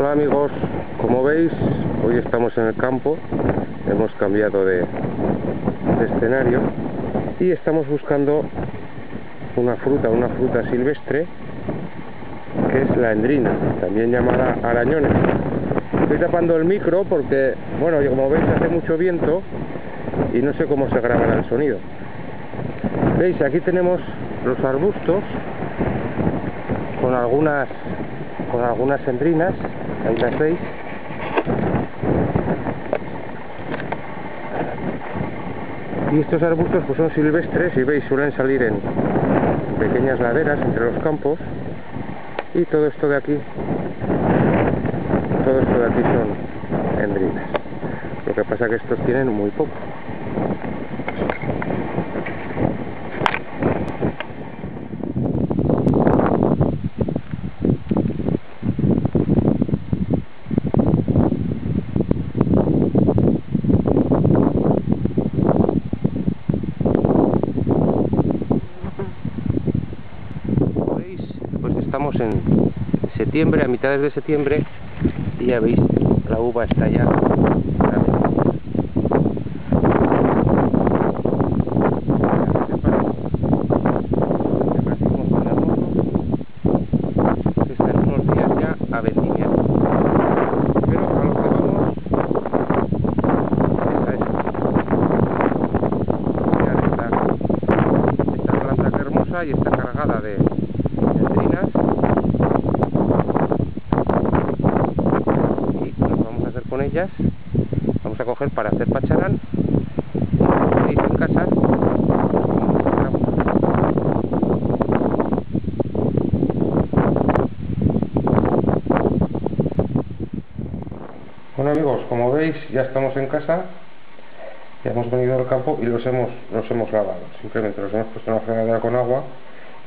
Hola amigos, como veis hoy estamos en el campo, hemos cambiado de, escenario y estamos buscando una fruta, una fruta silvestre que es la endrina, también llamada arañones. Estoy tapando el micro porque, bueno, como veis hace mucho viento y no sé cómo se grabará el sonido. Veis, aquí tenemos los arbustos con algunas con algunas endrinas, ahí. Y estos arbustos pues son silvestres y veis suelen salir en pequeñas laderas entre los campos. Y todo esto de aquí todo esto de aquí son endrinas lo que pasa que estos tienen muy poco estamos en a mitades de septiembre, y ya veis, la uva está ya están unos días ya a vendimia. Pero a lo que vamos es a esto. Mirad esta, esta planta que hermosa y está cargada de endrinas y lo que vamos a hacer con vamos a coger para hacer pacharán. En casa. Bueno amigos como veis ya estamos en casa ya hemos venido al campo y los hemos los hemos lavado simplemente los hemos puesto en la fregadera con agua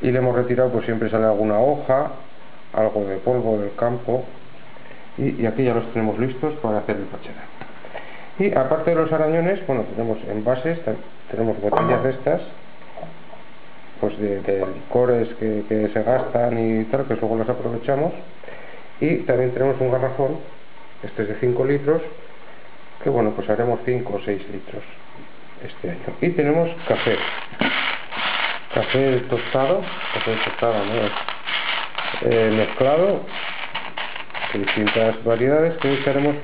y le hemos retirado pues siempre sale alguna hoja algo de polvo del campo y, aquí ya los tenemos listos para hacer el pachera y aparte de los arañones bueno tenemos envases tenemos botellas de estas pues de, licores que, se gastan y tal que luego las aprovechamos. Y también tenemos un garrafón este es de 5 litros que bueno pues haremos 5 o 6 litros este año. Y tenemos café. Café tostado, café tostado eh, mezclado distintas variedades que echaremos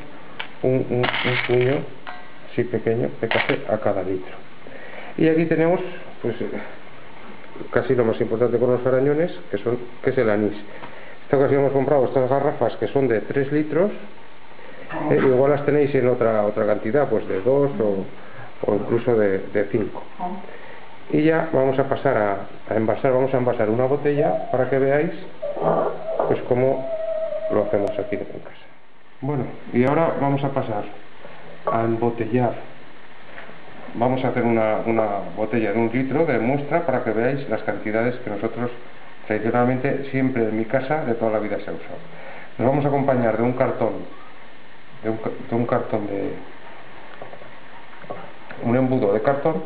un, un, un puño así pequeño de café a cada litro. Y aquí tenemos pues casi lo más importante con los arañones que son que es el anís. Esta ocasión hemos comprado estas garrafas que son de 3 litros eh, igual las tenéis en otra otra cantidad pues de 2 o, o incluso de 5 y ya vamos a pasar a, a, envasar, vamos a envasar una botella para que veáis pues cómo lo hacemos aquí en casa. Bueno, y ahora vamos a pasar a embotellar. Vamos a hacer una, una botella de un litro de muestra para que veáis las cantidades que nosotros tradicionalmente siempre en mi casa de toda la vida se ha usado. Nos vamos a acompañar de un cartón, de un, cartón de un embudo de cartón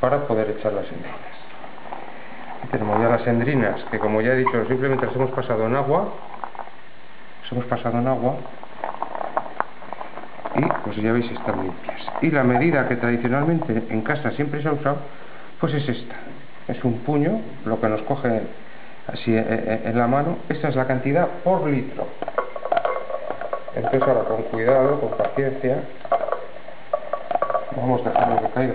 para poder echar las endrinas. tenemos ya las endrinas, que como ya he dicho, simplemente las hemos pasado en agua, hemos pasado en agua, y pues ya veis están limpias. Y la medida que tradicionalmente en casa siempre se ha usado, pues es esta. Es un puño, lo que nos coge así en la mano, esta es la cantidad por litro. Entonces ahora con cuidado, con paciencia, vamos dejando que caiga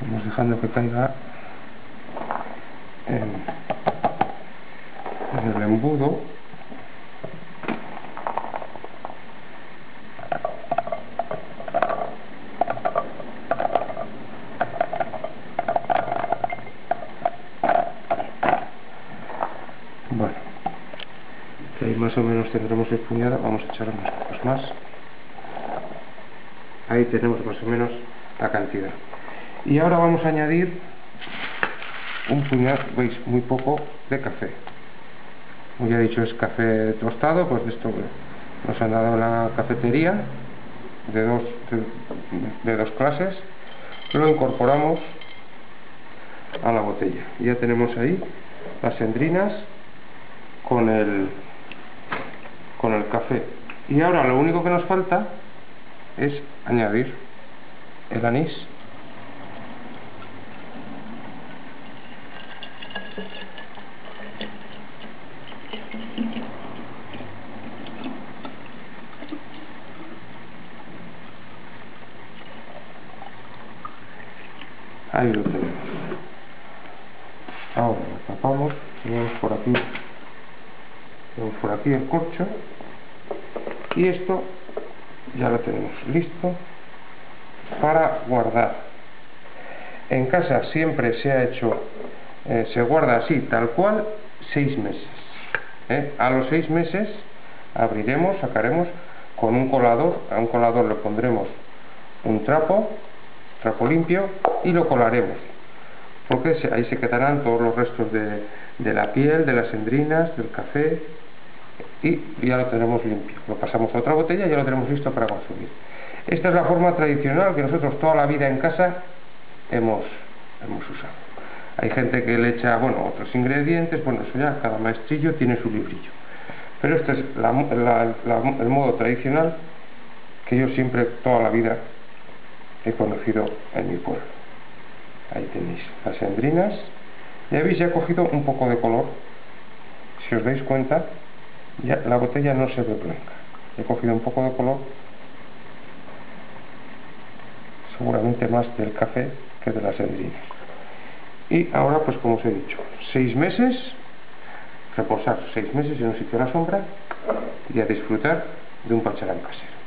vamos dejando que caiga en el embudo bueno ahí más o menos tendremos el puñado vamos a echar unos pocos más. Ahí tenemos más o menos la cantidad. Y ahora vamos a añadir un puñado, veis, muy poco de café. Como ya he dicho es café tostado pues de esto nos han dado la cafetería de dos, de dos clases. Lo incorporamos a la botella. Ya tenemos ahí las endrinas con el con el café. Y ahora lo único que nos falta es añadir el anís. Ahí lo tenemos. Ahora lo tapamos, tenemos por aquí, por aquí el corcho y esto ya lo tenemos listo para guardar. En casa siempre se ha hecho, eh, se guarda así, tal cual, seis meses. ¿eh? A los seis meses abriremos, sacaremos con un colador, a un colador le pondremos un trapo, trapo limpio y lo colaremos porque ahí se quedarán todos los restos de, de la piel, de las endrinas, del café y ya lo tenemos limpio. Lo pasamos a otra botella y ya lo tenemos listo para consumir. Esta es la forma tradicional que nosotros toda la vida en casa hemos, hemos usado. Hay gente que le echa, bueno, otros ingredientes, bueno, eso ya, cada maestrillo tiene su librillo. Pero este es el modo tradicional que yo siempre, toda la vida, he conocido en mi pueblo. Ahí tenéis las endrinas. Ya veis, ya ha cogido un poco de color. Si os dais cuenta, ya la botella no se ve blanca. He cogido un poco de color, seguramente más del café que de las endrinas. Y ahora, pues como os he dicho, seis meses, reposar seis meses en un sitio a la sombra y a disfrutar de un pacharán casero.